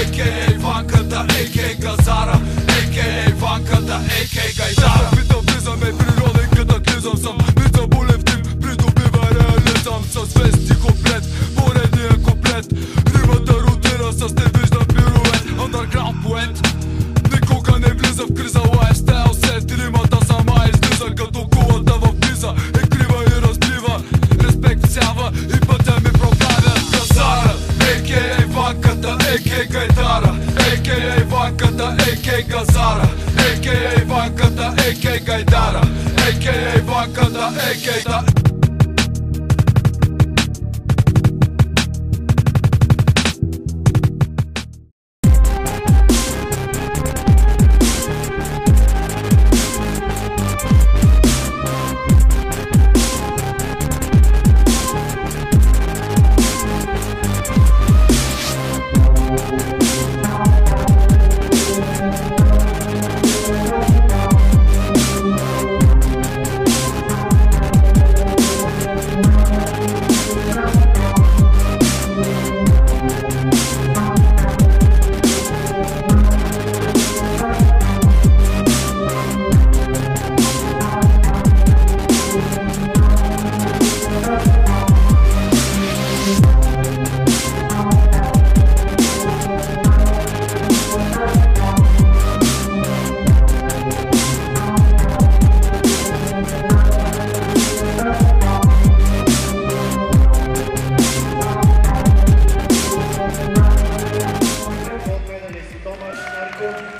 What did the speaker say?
Eke Levanka da Eke Gazara. Eke Levanka da Eke Gay Ey, geht Thank you.